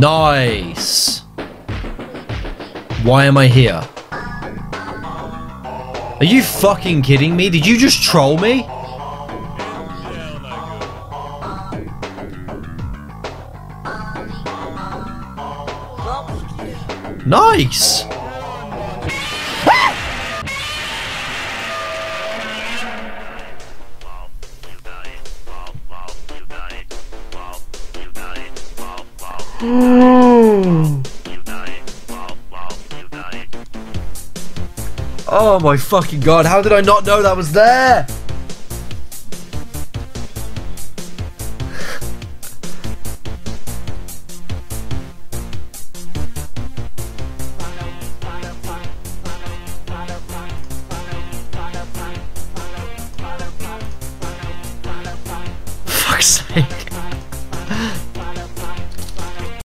Nice. Why am I here? Are you fucking kidding me? Did you just troll me? Nice! Mm. oh my fucking god, how did I not know that was there? fuck's sake.